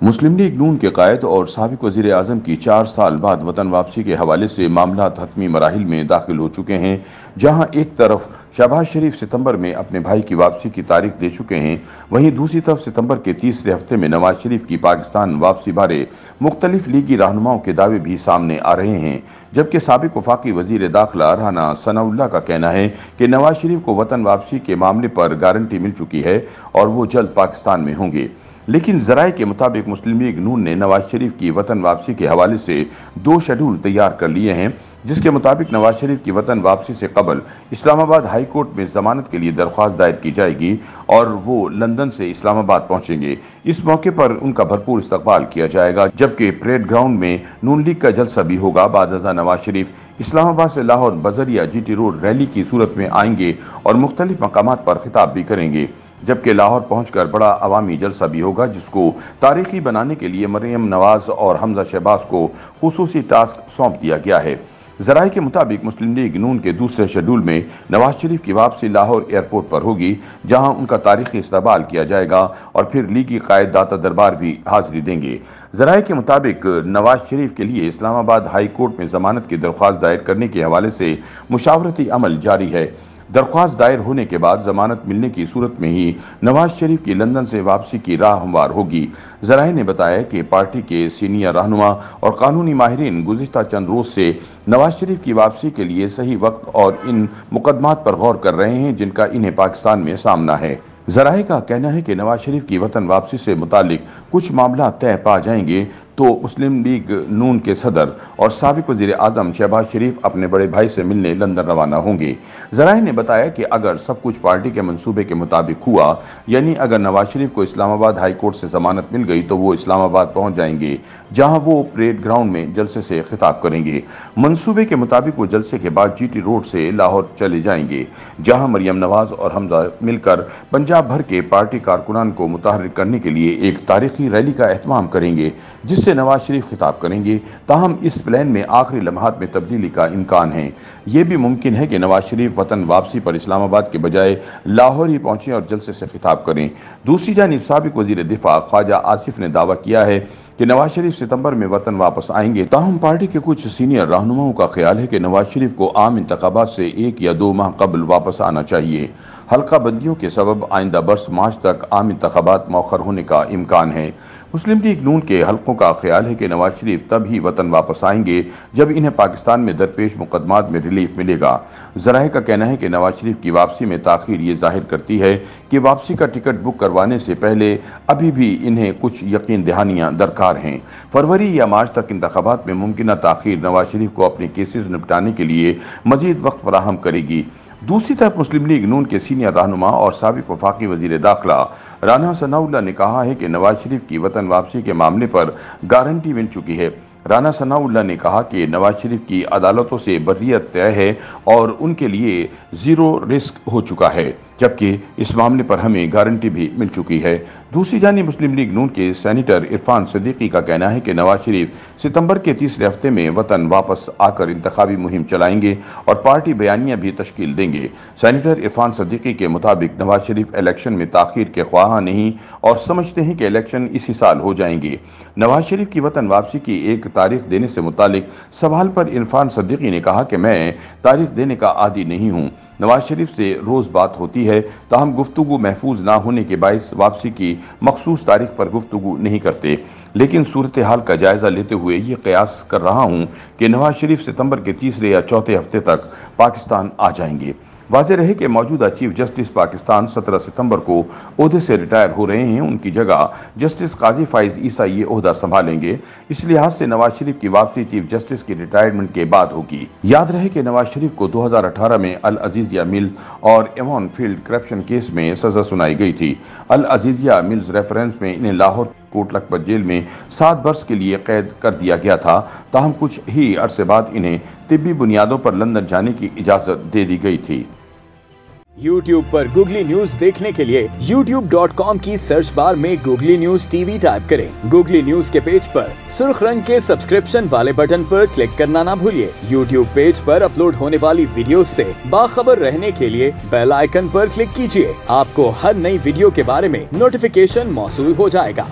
मुस्लिम league नून के कायद और सबक वज़ीर अजम की चार साल बाद वतन वापसी के हवाले से मामला हतमी मराहल में दाखिल हो चुके हैं, जहाँ एक तरफ़ शहबाज शरीफ सितंबर में अपने भाई की वापसी की तारीख दे चुके हैं, वहीं दूसरी तरफ़ सितंबर के तीसरे हफ़्ते में नवाज़ शरीफ की पाकिस्तान वापसी बारे मुख्तलिफ़ लीगी रहनुमाओं के दावे भी सामने आ रहे हैं, जबकि सबक वफाकी वज़ीर दाखिला राना सनाउल्ला का कहना है कि नवाज़ शरीफ को वतन वापसी के मामले पर गारंटी मिल चुकी है और वो जल्द पाकिस्तान में होंगे। लेकिन जराये के मुताबिक मुस्लिम लीग नून ने नवाज़ शरीफ की वतन वापसी के हवाले से दो शेड्यूल तैयार कर लिए हैं, जिसके मुताबिक नवाज़ शरीफ की वतन वापसी से कबल इस्लामाबाद हाई कोर्ट में जमानत के लिए दरख्वास्त दायर की जाएगी और वो लंदन से इस्लामाबाद पहुँचेंगे। इस मौके पर उनका भरपूर इस्तकबाल किया जाएगा, जबकि परेड ग्राउंड में नून लीग का जलसा भी होगा। बाद नवाज़ शरीफ इस्लामाबाद से लाहौर, बजरिया, जीटी रोड रैली की सूरत में आएँगे और मुख्तलिफ़ मकाम पर खिताब भी करेंगे। जबकि लाहौर पहुंचकर बड़ा अवामी जलसा भी होगा, जिसको तारीखी बनाने के लिए मरियम नवाज़ और हमजा शहबाज को खसूसी टास्क सौंप दिया गया है। जराये के मुताबिक मुस्लिम लीग नून के दूसरे शेड्यूल में नवाज़ शरीफ की वापसी लाहौर एयरपोर्ट पर होगी, जहाँ उनका तारीखी इस्तेबाल किया जाएगा और फिर लीगी कायद दाता दरबार भी हाजिरी देंगे। जराये के मुताबिक नवाज़ शरीफ के लिए इस्लामाबाद हाई कोर्ट में जमानत की दरख्वास्त दायर करने के हवाले से मुशावरती अमल जारी है। दरख्वास्त दायर होने के बाद जमानत मिलने की सूरत में ही नवाज़ शरीफ की लंदन से वापसी की राह हमवार होगी। जराये ने बताया कि पार्टी के सीनियर रहनुमा और कानूनी माहरीन गुजशत चंद रोज से नवाज़ शरीफ की वापसी के लिए सही वक्त और इन मुकदमात पर गौर कर रहे हैं, जिनका इन्हें पाकिस्तान में सामना है। जराये का कहना है कि नवाज़ शरीफ की वतन वापसी से मुतालिक कुछ मामला तय पा जाएँगे तो मुस्लिम लीग नून के सदर और सबक वजी अजम शहबाज शरीफ अपने बड़े भाई से मिलने लंदन रवाना होंगे। जराये ने बताया कि अगर सब कुछ पार्टी के मंसूबे के मुताबिक हुआ, यानी अगर नवाज़ शरीफ को इस्लामाबाद हाई कोर्ट से जमानत मिल गई तो वो इस्लामाबाद पहुँच जाएँगे, जहाँ वो परेड ग्राउंड में जलसे से खिताब करेंगे। मनसूबे के मुताबिक वो जलसे के बाद जी टी रोड से लाहौर चले जाएँगे, जहाँ मरियम नवाज़ और हमजा मिलकर पंजाब भर के पार्टी कारकुनान को मुतहर करने के लिए एक तारीखी रैली का अहतमाम करेंगे जिस से नवाज़ शरीफ खिताब करेंगे, ताहम इस प्लान में आखिरी लम्हात में तब्दीली का इम्कान है। ये भी मुमकिन है कि नवाज़ शरीफ वतन वापसी पर इस्लामाबाद के बजाय लाहौर ही पहुँचे और जलसे से खिताब करें। दूसरी जानब सबक वज़ीर दिफा ख्वाजा आसिफ ने दावा किया है कि नवाज़ शरीफ सितंबर में वतन वापस आएँगे। ताहम पार्टी के कुछ सीनियर रहनुमाओं का ख्याल है कि नवाज़ शरीफ को आम इंतबात से एक या दो माह कबल वापस आना चाहिए। हल्का बंदियों के सबब आइंदा बरस मार्च तक आम इंतबात मौखर होने का इम्कान है। मुस्लिम लीग नून के हलकों का ख्याल है कि नवाज़ शरीफ तब ही वतन वापस आएँगे जब इन्हें पाकिस्तान में दरपेश मुकदमात में रिलीफ मिलेगा। जराये का कहना है कि नवाज़ शरीफ की वापसी में ताखिर ये ज़ाहिर करती है कि वापसी का टिकट बुक करवाने से पहले अभी भी इन्हें कुछ यकीन दहानियाँ दरकार हैं। फरवरी या मार्च तक इंतबात में मुमकिन ताखिर नवाज़ शरीफ को अपने केसेज निपटाने के लिए मजीद वक्त फराहम करेगी। दूसरी तरफ़ मुस्लिम लीग नून के सीनियर रहनुमा और सबक वफाकी वज़ीर दाखिला राना सनाउल्ला ने कहा है कि नवाज़ शरीफ की वतन वापसी के मामले पर गारंटी मिल चुकी है। राना सनाउल्ला ने कहा कि नवाज़ शरीफ की अदालतों से बर्रियत तय है और उनके लिए ज़ीरो रिस्क हो चुका है। जबकि इस मामले पर हमें गारंटी भी मिल चुकी है। दूसरी जानी मुस्लिम लीग नून के सैनिटर इरफान सदीकी का कहना है कि नवाज़ शरीफ सितंबर के तीसरे हफ़्ते में वतन वापस आकर इंतबी मुहिम चलाएँगे और पार्टी बयानियाँ भी तश्कील देंगे। सैनिटर इरफान सदीकी के मुताबिक नवाज़ शरीफ इलेक्शन में ताखिर के ख्वाह नहीं और समझते हैं कि इलेक्शन इसी साल हो जाएँगे। नवाज़ शरीफ की वतन वापसी की एक तारीख देने से मुतालिक सवाल पर इरफान सदीकी ने कहा कि मैं तारीख देने का आदि नहीं हूँ। नवाज़ शरीफ से रोज़ बात होती है, ताहम गुफ्तु महफूज ना होने के बायस वापसी की मखसूस तारीख पर गुफ्तु नहीं करते। लेकिन सूरत हाल का जायज़ा लेते हुए ये कयास कर रहा हूँ कि नवाज़ शरीफ सितंबर के तीसरे या चौथे हफ़्ते तक पाकिस्तान आ जाएँगे। वाज रहे कि मौजूदा चीफ जस्टिस पाकिस्तान 17 सितंबर को अहदे से रिटायर हो रहे हैं। उनकी जगह जस्टिस काजी फाइज ईसा ये अहदा संभालेंगे। इस लिहाज से नवाज़ शरीफ की वापसी चीफ जस्टिस की रिटायरमेंट के बाद होगी। याद रहे कि नवाज़ शरीफ को 2018 में अल अजीजिया मिल और एवॉन फ़ील्ड करप्शन केस में सजा सुनाई गई थी। अल अजीजिया मिल्स रेफरेंस में इन्हें लाहौर कोट लखपत जेल में सात वर्ष के लिए कैद कर दिया गया था। ताहम कुछ ही अरसे बाद इन्हें तिब्बी बुनियादों पर लंदन जाने की इजाज़त दे दी गई थी। YouTube पर गूगली न्यूज़ देखने के लिए YouTube.com की सर्च बार में गूगली न्यूज़ टीवी टाइप करें। गूगली न्यूज़ के पेज पर सुर्ख रंग के सब्सक्रिप्शन वाले बटन पर क्लिक करना ना भूलिए। YouTube पेज पर अपलोड होने वाली वीडियो से बाखबर रहने के लिए बेल आइकन पर क्लिक कीजिए। आपको हर नई वीडियो के बारे में नोटिफिकेशन मौसू हो जाएगा।